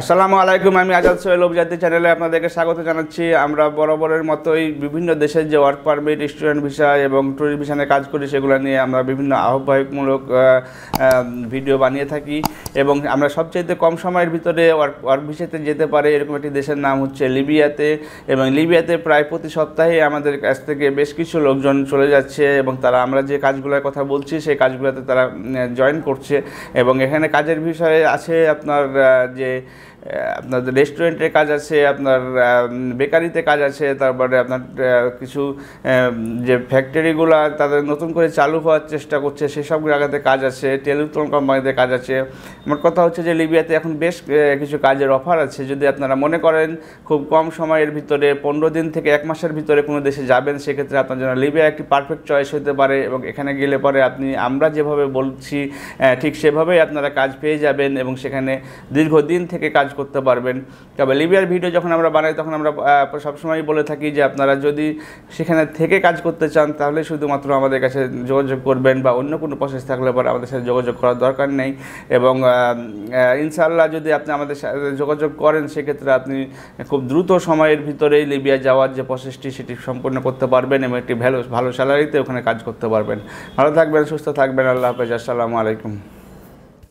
আসসালামু আলাইকুম আমি আজাদ সোহেল অভিজাতি চ্যানেলে আপনাদেরকে স্বাগত জানাচ্ছি। আমরা বরাবরের মতোই বিভিন্ন দেশের যে ওয়ার্ক পারমিট স্টুডেন্ট ভিসা এবং ট্যুরিস্ট ভিসা নিয়ে কাজ করি সেগুলো নিয়ে আমরা বিভিন্ন আহ্বায়কমূলক আহ, আহ, ভিডিও বানিয়ে থাকি। এবং আমরা সবচাইতে কম সময়ের ভিতরে ওয়ার্ক ওয়ার্ক ভিসাতে যেতে পারে এরকম একটি দেশের নাম হচ্ছে লিবিয়াতে। এবং লিবিয়াতে প্রায় প্রতি সপ্তাহে আমাদের কাছ থেকে বেশ কিছু লোকজন চলে যাচ্ছে এবং তারা আমরা যে কাজগুলোর কথা বলছি সেই কাজগুলোতে তারা জয়েন করছে। এবং এখানে কাজের বিষয়ে আছে আপনার যে আহ, আপনার রেস্টুরেন্টের কাজ আছে আপনার বেকারিতে কাজ আছে তারপরে আপনার কিছু যে ফ্যাক্টরিগুলো তাদের নতুন করে চালু হওয়ার চেষ্টা করছে সেসব জায়গাতে কাজ আছে টেলিফোন কোম্পানিতে কাজ আছে। আমার কথা হচ্ছে যে লিবিয়াতে এখন বেশ কিছু কাজের অফার আছে। যদি আপনারা মনে করেন খুব কম সময়ের ভিতরে পনেরো দিন থেকে এক মাসের ভিতরে কোনো দেশে যাবেন সেক্ষেত্রে আপনার জন্য লিবিয়া একটি পারফেক্ট চয়েস হতে পারে এবং এখানে গেলে পরে আপনি আমরা যেভাবে বলছি ঠিক সেভাবেই আপনারা কাজ পেয়ে যাবেন এবং সেখানে দীর্ঘদিন থেকে কাজ করতে পারবেন। তবে লিবিয়ার ভিডিও যখন আমরা বানাই, তখন আমরা সবসময় বলে থাকি যে, আপনারা যদি সেখানে থেকে কাজ করতে চান, তাহলে শুধুমাত্র আমাদের কাছে যোগাযোগ করবেন বা অন্য কোনো প্রসেস থাকলে পরে আমাদের সাথে যোগাযোগ করার দরকার নেই। এবং ইনশাআল্লাহ যদি আপনি আমাদের সাথে যোগাযোগ করেন, সেক্ষেত্রে আপনি খুব দ্রুত সময়ের ভিতরেই লিবিয়া যাওয়ার যে প্রসেসটি সেটি সম্পূর্ণ করতে পারবেন এবং একটি ভালো ভালো স্যালারিতে ওখানে কাজ করতে পারবেন। ভালো থাকবেন, সুস্থ থাকবেন। আল্লাহ হাফেজ। আসসালামু আলাইকুম।